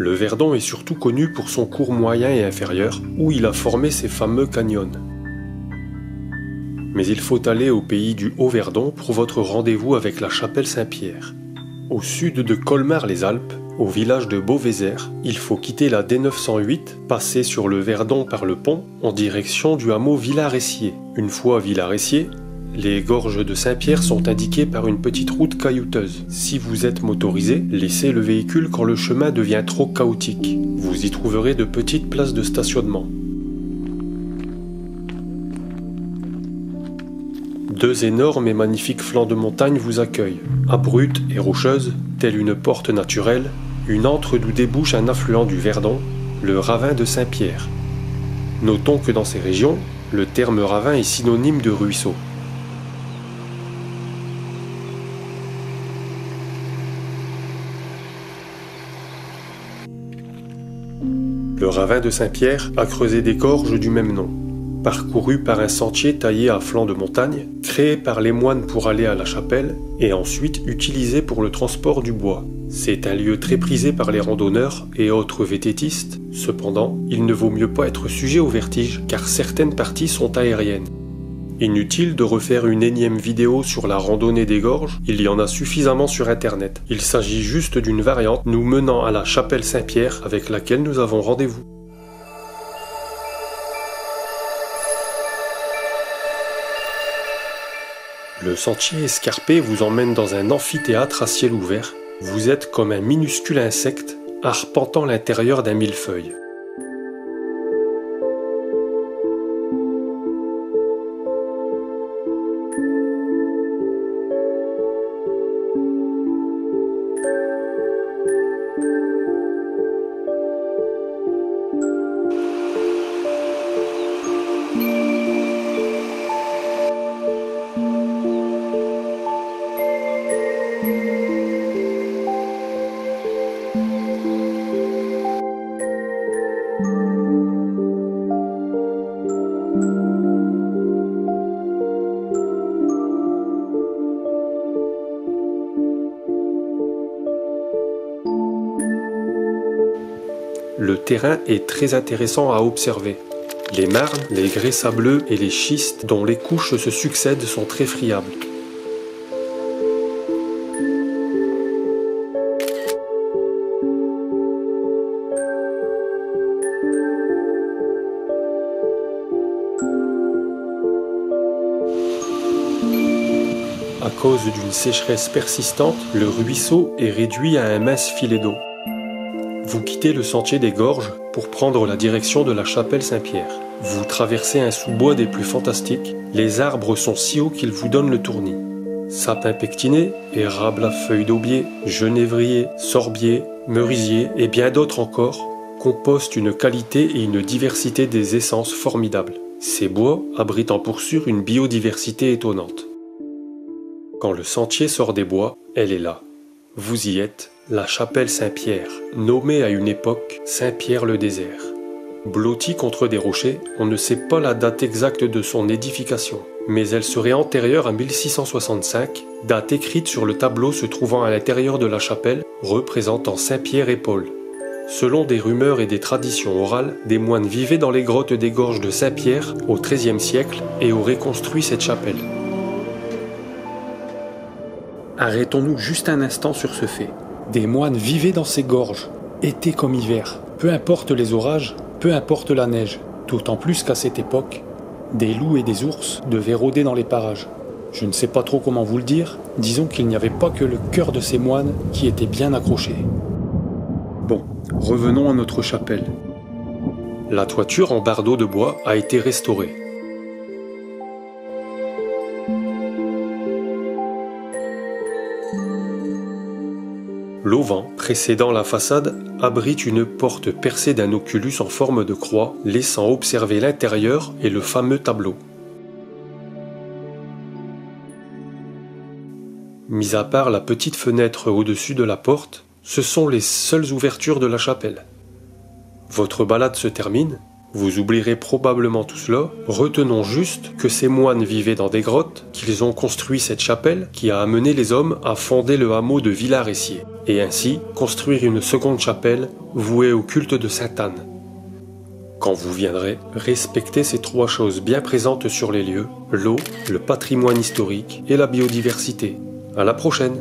Le Verdon est surtout connu pour son cours moyen et inférieur, où il a formé ses fameux canyons. Mais il faut aller au pays du Haut-Verdon pour votre rendez-vous avec la chapelle Saint-Pierre. Au sud de Colmar-les-Alpes, au village de Beauvézère, il faut quitter la D908, passer sur le Verdon par le pont en direction du hameau Villaressier. Une fois Villaressier, les gorges de Saint-Pierre sont indiquées par une petite route caillouteuse. Si vous êtes motorisé, laissez le véhicule quand le chemin devient trop chaotique. Vous y trouverez de petites places de stationnement. Deux énormes et magnifiques flancs de montagne vous accueillent, abruptes et rocheuses, telle une porte naturelle, une antre d'où débouche un affluent du Verdon, le ravin de Saint-Pierre. Notons que dans ces régions, le terme ravin est synonyme de ruisseau. Le ravin de Saint-Pierre a creusé des gorges du même nom parcouru par un sentier taillé à flanc de montagne, créé par les moines pour aller à la chapelle et ensuite utilisé pour le transport du bois. C'est un lieu très prisé par les randonneurs et autres vététistes, cependant, il ne vaut mieux pas être sujet au vertige car certaines parties sont aériennes. Inutile de refaire une énième vidéo sur la randonnée des gorges, il y en a suffisamment sur internet. Il s'agit juste d'une variante nous menant à la chapelle Saint-Pierre avec laquelle nous avons rendez-vous. Le sentier escarpé vous emmène dans un amphithéâtre à ciel ouvert. Vous êtes comme un minuscule insecte arpentant l'intérieur d'un millefeuille. Le terrain est très intéressant à observer. Les marnes, les grès sableux et les schistes dont les couches se succèdent sont très friables. À cause d'une sécheresse persistante, le ruisseau est réduit à un mince filet d'eau. Vous quittez le sentier des gorges pour prendre la direction de la chapelle Saint-Pierre. Vous traversez un sous-bois des plus fantastiques. Les arbres sont si hauts qu'ils vous donnent le tournis. Sapins pectinés, érables à feuilles d'aubier, genévriers, sorbiers, merisiers et bien d'autres encore compostent une qualité et une diversité des essences formidables. Ces bois abritent en poursuivre une biodiversité étonnante. Quand le sentier sort des bois, elle est là. Vous y êtes, la chapelle Saint-Pierre, nommée à une époque Saint-Pierre le désert. Blottie contre des rochers, on ne sait pas la date exacte de son édification, mais elle serait antérieure à 1665, date écrite sur le tableau se trouvant à l'intérieur de la chapelle, représentant Saint-Pierre et Paul. Selon des rumeurs et des traditions orales, des moines vivaient dans les grottes des gorges de Saint-Pierre au XIIIe siècle et auraient construit cette chapelle. Arrêtons-nous juste un instant sur ce fait. Des moines vivaient dans ces gorges, été comme hiver. Peu importe les orages, peu importe la neige. D'autant plus qu'à cette époque, des loups et des ours devaient rôder dans les parages. Je ne sais pas trop comment vous le dire, disons qu'il n'y avait pas que le cœur de ces moines qui était bien accroché. Bon, revenons à notre chapelle. La toiture en bardeaux de bois a été restaurée. L'auvent précédant la façade abrite une porte percée d'un oculus en forme de croix, laissant observer l'intérieur et le fameux tableau. Mis à part la petite fenêtre au-dessus de la porte, ce sont les seules ouvertures de la chapelle. Votre balade se termine, vous oublierez probablement tout cela, retenons juste que ces moines vivaient dans des grottes, qu'ils ont construit cette chapelle qui a amené les hommes à fonder le hameau de Villaressier et ainsi construire une seconde chapelle vouée au culte de Sainte Anne. Quand vous viendrez, respectez ces trois choses bien présentes sur les lieux, l'eau, le patrimoine historique et la biodiversité. À la prochaine!